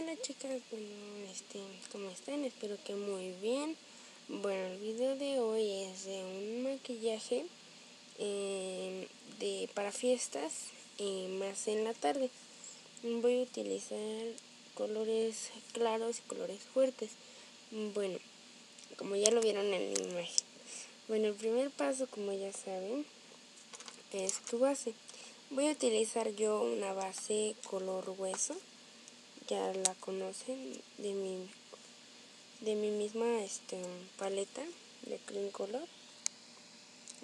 Hola chicas, bueno, este, ¿cómo están? Espero que muy bien. Bueno, el video de hoy es de un maquillaje eh, de para fiestas y más en la tarde. Voy a utilizar colores claros y colores fuertes. Bueno, como ya lo vieron en la imagen. Bueno, el primer paso, como ya saben, es tu base. Voy a utilizar yo una base color hueso ya la conocen de mi de mi misma este paleta de cream color.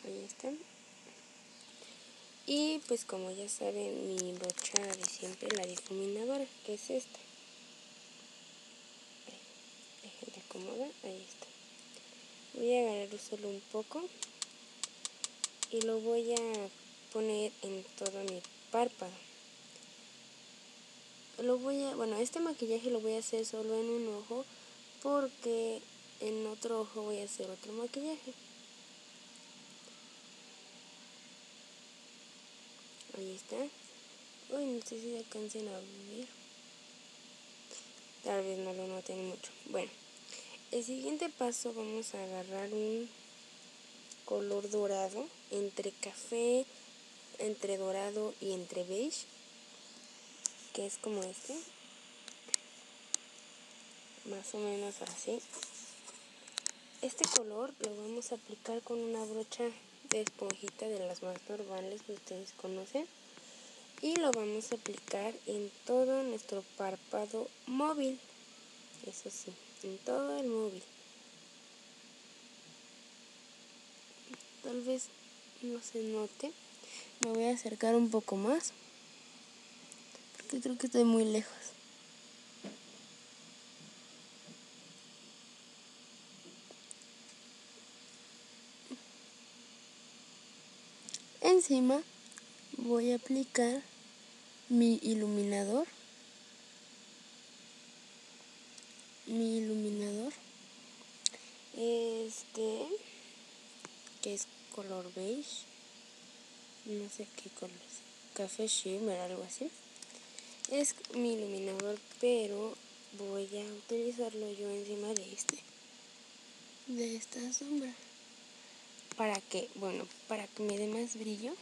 Ahí está. Y pues como ya saben mi brocha de siempre la difuminadora que es esta. De acomodar ahí está. Voy a agarrar solo un poco y lo voy a poner en todo mi párpado lo voy a, bueno, este maquillaje lo voy a hacer solo en un ojo porque en otro ojo voy a hacer otro maquillaje. Ahí está. Uy, no sé si alcancen a ver. Tal vez no lo noten mucho. Bueno, el siguiente paso vamos a agarrar un color dorado entre café, entre dorado y entre beige que es como este. Más o menos así. Este color lo vamos a aplicar con una brocha de esponjita de las más normales que ustedes conocen. Y lo vamos a aplicar en todo nuestro párpado móvil. Eso sí, en todo el móvil. Tal vez no se note. Me voy a acercar un poco más creo que estoy muy lejos. Encima voy a aplicar mi iluminador. Mi iluminador. Este que es color beige. No sé qué color. Café shimmer, algo así es mi iluminador pero voy a utilizarlo yo encima de este. De esta sombra. Para que bueno para que me dé más brillo.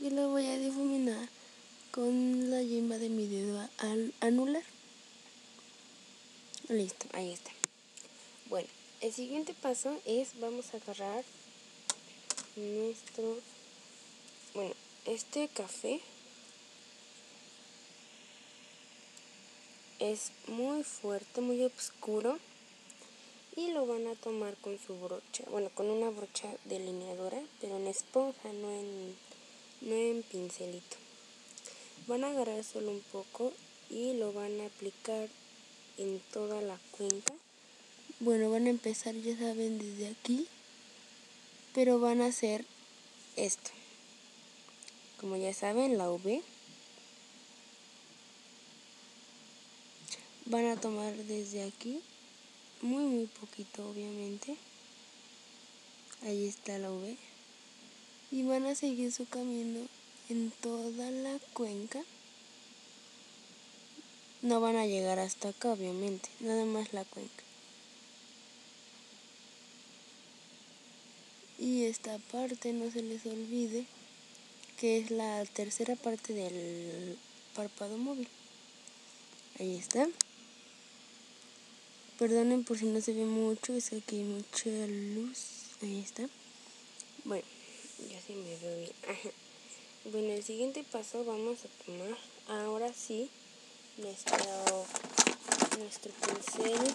Y lo voy a difuminar con la yema de mi dedo anular. Listo ahí está. Bueno el siguiente paso es vamos a agarrar nuestro bueno este café es muy fuerte, muy oscuro y lo van a tomar con su brocha, bueno, con una brocha delineadora, pero en esponja, no en, no en pincelito. Van a agarrar solo un poco y lo van a aplicar en toda la cuenca. Bueno, van a empezar, ya saben, desde aquí, pero van a hacer esto como ya saben la V van a tomar desde aquí muy muy poquito obviamente. Ahí está la V y van a seguir su camino en toda la cuenca. No van a llegar hasta acá obviamente nada más la cuenca. Y esta parte no se les olvide que es la tercera parte del párpado móvil. Ahí está. Perdonen por si no se ve mucho, es que aquí hay mucha luz. Ahí está. Bueno, ya se me veo bien. Bueno, el siguiente paso vamos a tomar ahora sí nuestro, nuestro pincel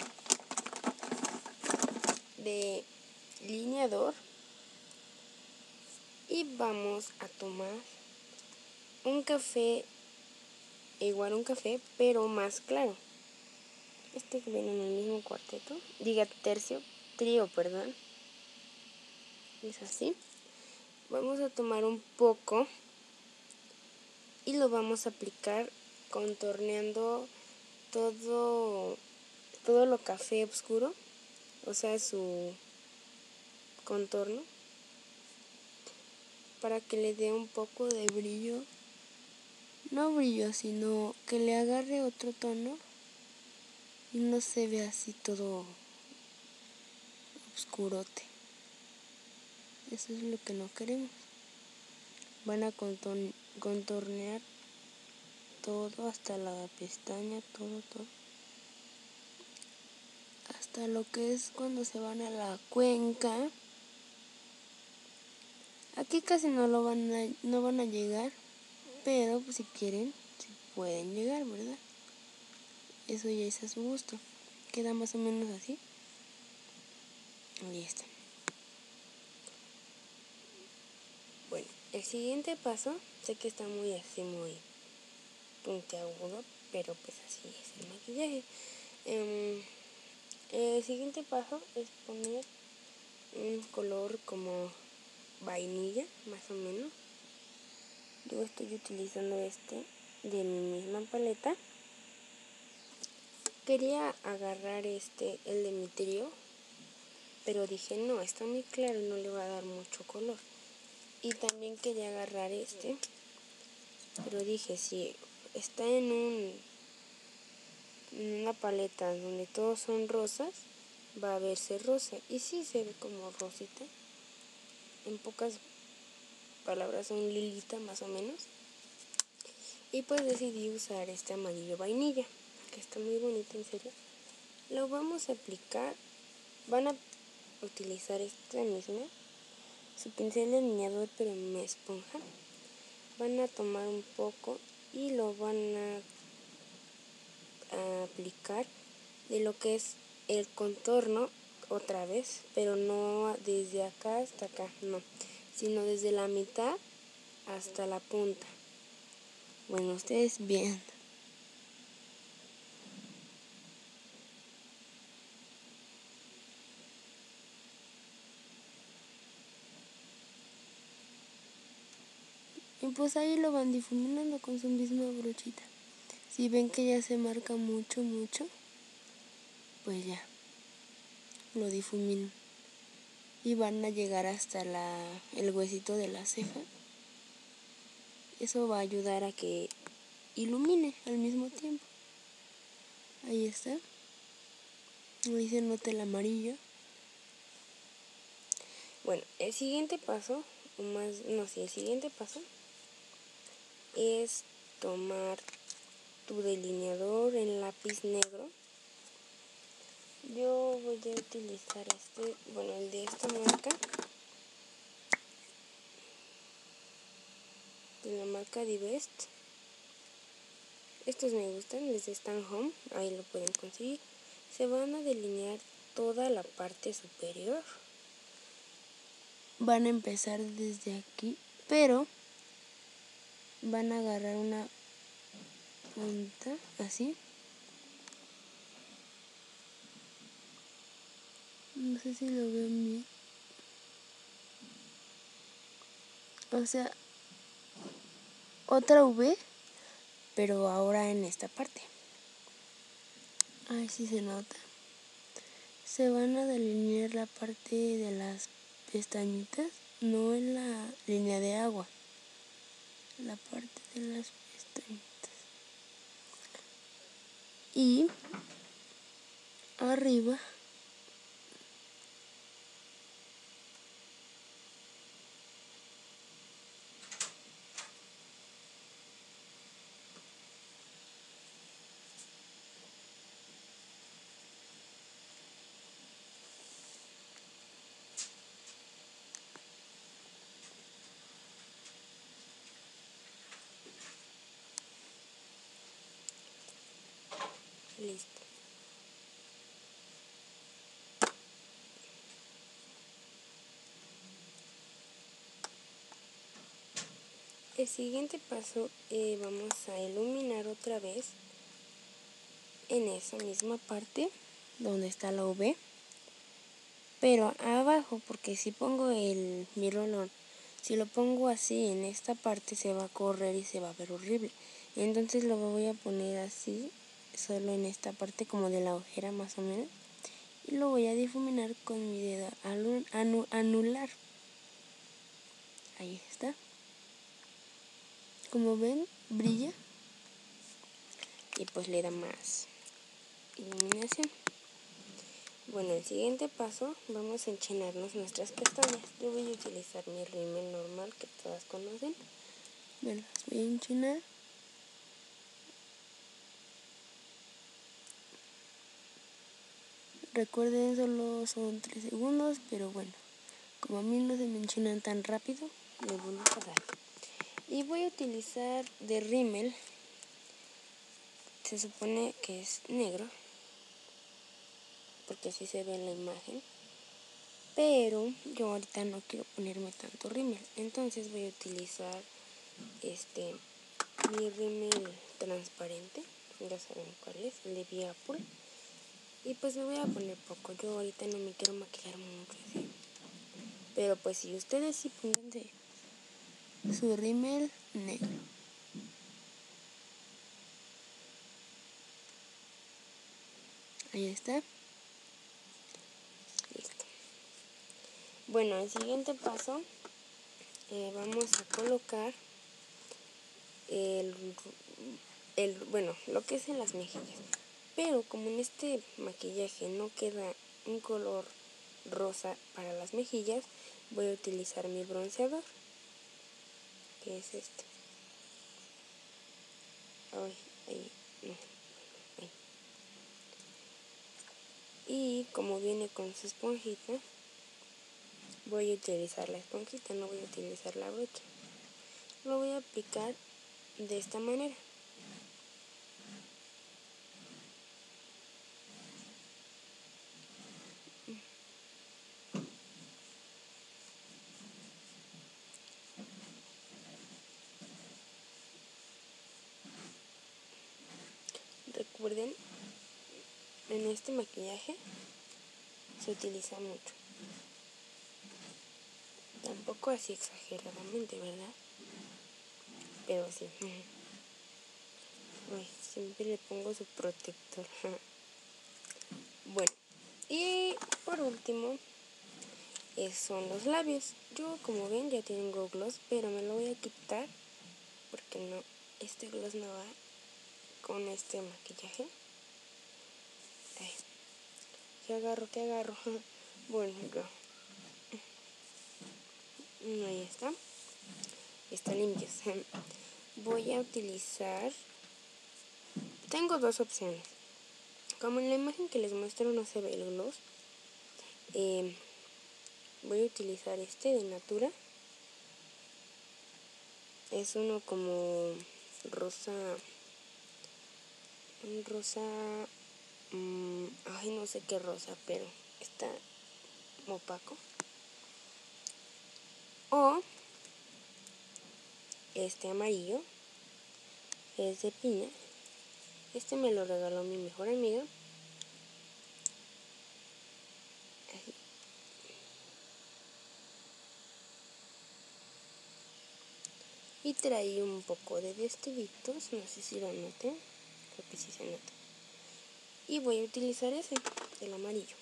de lineador y vamos a tomar un café, igual un café, pero más claro. Este que viene en el mismo cuarteto, diga tercio, trío, perdón. Es así. Vamos a tomar un poco y lo vamos a aplicar contorneando todo todo lo café oscuro, o sea, su contorno para que le dé un poco de brillo no brillo, sino que le agarre otro tono y no se ve así todo oscurote. Eso es lo que no queremos. Van a contornear todo hasta la pestaña, todo, todo. Hasta lo que es cuando se van a la cuenca. Aquí casi no lo van a, no van a llegar, pero pues, si quieren, si pueden llegar, ¿verdad? Eso ya es a su gusto. Queda más o menos así. Ahí está. Bueno, el siguiente paso, sé que está muy así, muy puntiagudo, pero pues así es el maquillaje. Em, el siguiente paso es poner un color como vainilla, más o menos. Yo estoy utilizando este de mi misma paleta. Quería agarrar este, el de mi trío, pero dije no, está muy claro no le va a dar mucho color. Y también quería agarrar este, pero dije si está en un en una paleta donde todos son rosas, va a verse rosa. Y sí se ve como rosita en pocas palabras un lilita más o menos. Y pues decidí usar este amarillo vainilla, que está muy bonito en serio. Lo vamos a aplicar, van a utilizar esta misma, su pincel delineador pero en esponja. Van a tomar un poco y lo van a aplicar de lo que es el contorno otra vez, pero no desde acá hasta acá, no, sino desde la mitad hasta la punta. Bueno, ustedes bien. Y pues ahí lo van difuminando con su misma brochita. Si ven que ya se marca mucho, mucho, pues ya lo difumino y van a llegar hasta la, el huesito de la ceja. Eso va a ayudar a que ilumine al mismo tiempo. Ahí está. Ahí se nota el amarillo. Bueno, el siguiente paso, o más, no sé, el siguiente paso es tomar tu delineador en lápiz negro yo voy a utilizar este, bueno, el de esta marca. De la marca Divest. Estos me gustan, desde Stan Home, ahí lo pueden conseguir. Se van a delinear toda la parte superior. Van a empezar desde aquí, pero van a agarrar una punta así No sé si lo ven bien. O sea, otra V, pero ahora en esta parte. Ahí sí se nota. Se van a delinear la parte de las pestañitas, no en la línea de agua. La parte de las pestañitas. Y arriba Listo. El siguiente paso eh, vamos a iluminar otra vez en esa misma parte donde está la V pero abajo porque si pongo el mi rolón si lo pongo así en esta parte se va a correr y se va a ver horrible entonces lo voy a poner así solo en esta parte como de la ojera más o menos y lo voy a difuminar con mi dedo anular ahí está como ven brilla y pues le da más iluminación. Bueno, el siguiente paso vamos a enchinarnos nuestras pestañas. Yo voy a utilizar mi rímel normal que todas conocen. Me las voy a enchinar. Recuerden, solo son 3 segundos, pero bueno, como a mí no se me enchinan tan rápido, le voy a dar. Y voy a utilizar de rímel, se supone que es negro, porque así se ve en la imagen. Pero yo ahorita no quiero ponerme tanto rímel, entonces voy a utilizar este mi rímel transparente, ya saben cuál es, el Apple. Y pues me voy a poner poco. Yo ahorita no me quiero maquillar mucho. Pero pues si ustedes sí pónganse su rímel negro. Ahí está. Listo. Bueno, el siguiente paso eh, vamos a colocar el, el, bueno, lo que es en las mejillas. Pero como en este maquillaje no queda un color rosa para las mejillas, voy a utilizar mi bronceador, que es este. Y como viene con su esponjita, voy a utilizar la esponjita, no voy a utilizar la brocha. Lo voy a aplicar de esta manera. Recuerden, en este maquillaje se utiliza mucho. Tampoco así exageradamente, ¿verdad? Pero sí. siempre le pongo su protector. Bueno, y por último son los labios. Yo como ven ya tengo gloss, pero me lo voy a quitar porque no, este gloss no va con este maquillaje. ¿Qué agarro? ¿Qué agarro? Bueno, ahí está. Está limpio. Voy a utilizar... Tengo dos opciones. Como en la imagen que les muestro no se ve el gloss, eh, voy a utilizar este de Natura. Es uno como rosa un rosa, mm, ay no sé qué rosa, pero está opaco. O este amarillo, es de piña. Este me lo regaló mi mejor amiga. Y traí un poco de vestiditos, no sé si lo que sí se nota. Y voy a utilizar ese, el amarillo.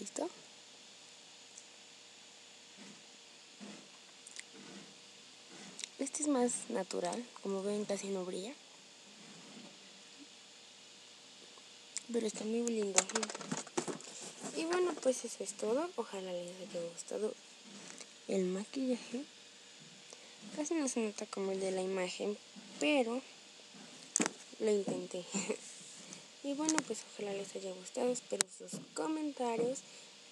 ¿Listo? Este es más natural, como ven casi no brilla. Pero está muy lindo. Y bueno, pues eso es todo. Ojalá les haya gustado el maquillaje. Casi no se nota como el de la imagen, pero lo intenté. y bueno, pues ojalá les haya gustado. Espero sus comentarios.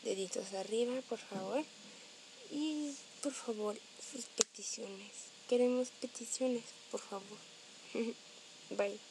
Deditos arriba, por favor. Y por favor, sus peticiones. Queremos peticiones, por favor. Bye.